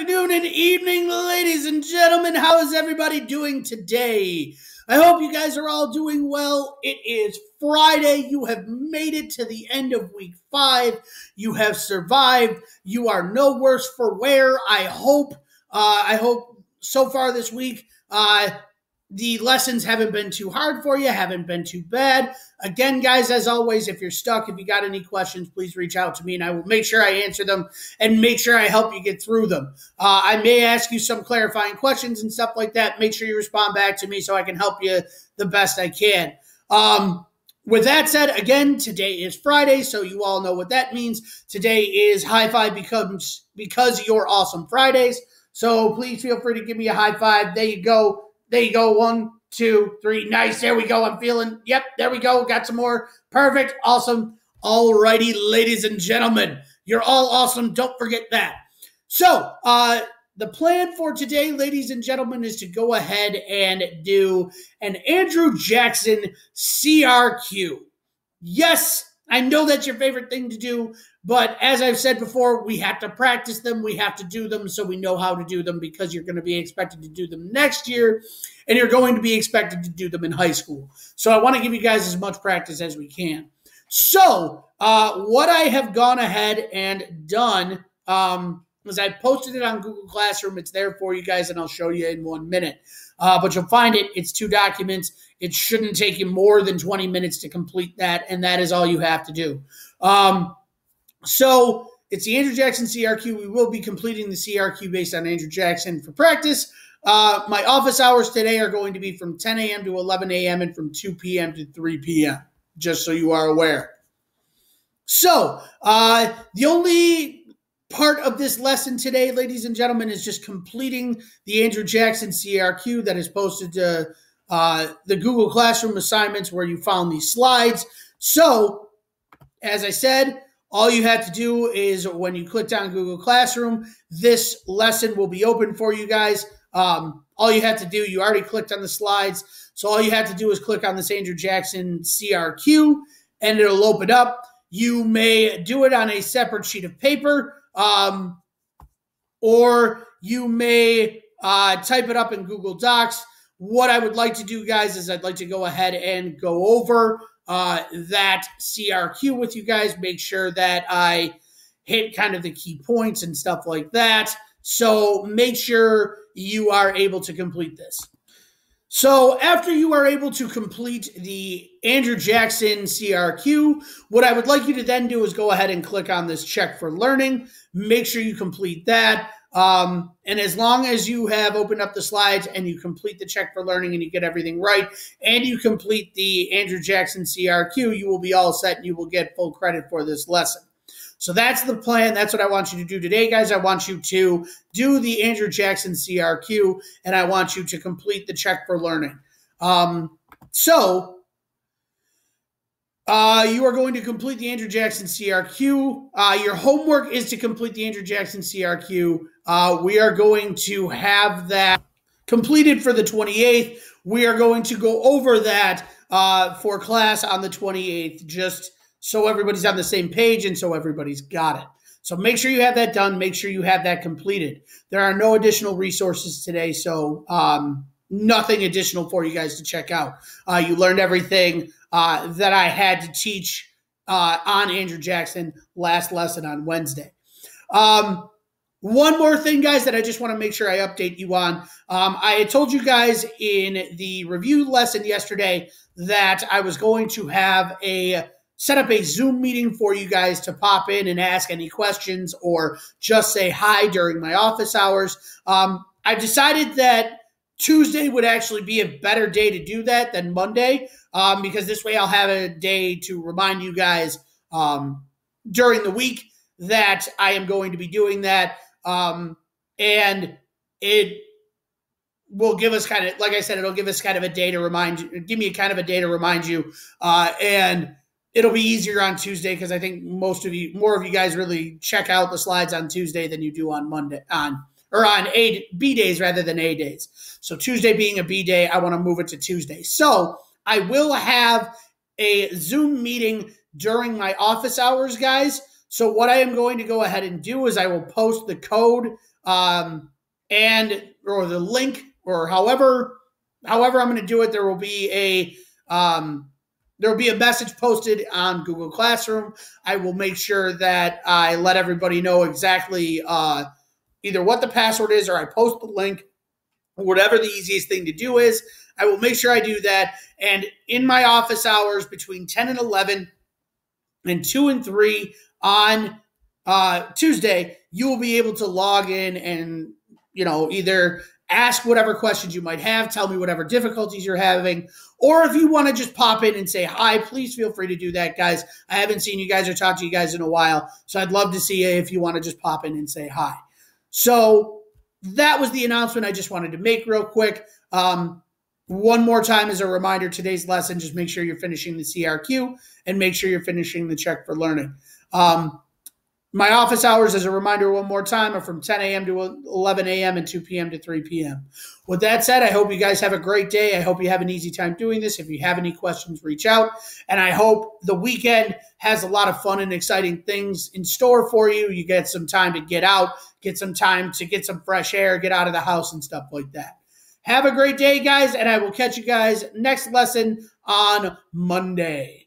afternoon, and evening, ladies and gentlemen. How is everybody doing today? I hope you guys are all doing well. It is Friday. You have made it to the end of week five. You have survived. You are no worse for wear. I hope. Uh, I hope so far this week. Uh, the lessons haven't been too hard for you, haven't been too bad. Again, guys, as always, if you're stuck, if you got any questions, please reach out to me and I will make sure I answer them and make sure I help you get through them. Uh, I may ask you some clarifying questions and stuff like that. Make sure you respond back to me so I can help you the best I can. Um, with that said, again, today is Friday, so you all know what that means. Today is High Five becomes because you're awesome Fridays. So please feel free to give me a high five. There you go there you go. One, two, three. Nice. There we go. I'm feeling. Yep. There we go. Got some more. Perfect. Awesome. All righty, ladies and gentlemen. You're all awesome. Don't forget that. So, uh, the plan for today, ladies and gentlemen, is to go ahead and do an Andrew Jackson CRQ. Yes, I know that's your favorite thing to do, but as I've said before, we have to practice them. We have to do them so we know how to do them because you're going to be expected to do them next year and you're going to be expected to do them in high school. So I want to give you guys as much practice as we can. So, uh, what I have gone ahead and done um, is I posted it on Google Classroom. It's there for you guys, and I'll show you in one minute. Uh, but you'll find it. It's two documents. It shouldn't take you more than 20 minutes to complete that, and that is all you have to do. Um, so it's the Andrew Jackson CRQ. We will be completing the CRQ based on Andrew Jackson for practice. Uh, my office hours today are going to be from 10 a.m. to 11 a.m. and from 2 p.m. to 3 p.m., just so you are aware. So, uh, the only part of this lesson today, ladies and gentlemen, is just completing the Andrew Jackson CRQ that is posted to uh, the Google Classroom assignments where you found these slides. So, as I said, all you have to do is when you click on Google Classroom, this lesson will be open for you guys. Um, all you have to do, you already clicked on the slides. So all you have to do is click on this Andrew Jackson CRQ and it'll open up. You may do it on a separate sheet of paper um, or you may uh, type it up in Google Docs. What I would like to do, guys, is I'd like to go ahead and go over uh, that CRQ with you guys. Make sure that I hit kind of the key points and stuff like that. So make sure you are able to complete this. So after you are able to complete the Andrew Jackson CRQ, what I would like you to then do is go ahead and click on this check for learning. Make sure you complete that. Um, and as long as you have opened up the slides and you complete the check for learning and you get everything right and you complete the Andrew Jackson CRQ, you will be all set and you will get full credit for this lesson. So that's the plan. That's what I want you to do today, guys. I want you to do the Andrew Jackson CRQ and I want you to complete the check for learning. Um, so uh, you are going to complete the Andrew Jackson CRQ. Uh, your homework is to complete the Andrew Jackson CRQ. Uh, we are going to have that completed for the 28th. We are going to go over that uh, for class on the 28th, just so everybody's on the same page and so everybody's got it. So make sure you have that done. Make sure you have that completed. There are no additional resources today, so um, nothing additional for you guys to check out. Uh, you learned everything uh, that I had to teach uh, on Andrew Jackson last lesson on Wednesday. Um, one more thing, guys, that I just want to make sure I update you on. Um, I had told you guys in the review lesson yesterday that I was going to have a set up a Zoom meeting for you guys to pop in and ask any questions or just say hi during my office hours. Um, I've decided that Tuesday would actually be a better day to do that than Monday um, because this way I'll have a day to remind you guys um, during the week that I am going to be doing that. Um, and it will give us kind of, like I said, it'll give us kind of a day to remind you, give me a kind of a day to remind you. Uh, and it'll be easier on Tuesday because I think most of you, more of you guys really check out the slides on Tuesday than you do on Monday, on or on A B days rather than A days. So Tuesday being a B day, I want to move it to Tuesday. So I will have a Zoom meeting during my office hours, guys. So what I am going to go ahead and do is I will post the code um, and or the link or however however I'm going to do it. There will be a um, there will be a message posted on Google Classroom. I will make sure that I let everybody know exactly uh, either what the password is or I post the link. Whatever the easiest thing to do is, I will make sure I do that. And in my office hours between 10 and 11 and 2 and 3 on uh, Tuesday, you will be able to log in and, you know, either ask whatever questions you might have, tell me whatever difficulties you're having, or if you want to just pop in and say hi, please feel free to do that, guys. I haven't seen you guys or talked to you guys in a while, so I'd love to see you if you want to just pop in and say hi. So that was the announcement I just wanted to make real quick. Um, one more time as a reminder today's lesson just make sure you're finishing the crq and make sure you're finishing the check for learning um, my office hours, as a reminder, one more time, are from 10 a.m. to 11 a.m. and 2 p.m. to 3 p.m. With that said, I hope you guys have a great day. I hope you have an easy time doing this. If you have any questions, reach out. And I hope the weekend has a lot of fun and exciting things in store for you. You get some time to get out, get some time to get some fresh air, get out of the house, and stuff like that. Have a great day, guys, and I will catch you guys next lesson on Monday.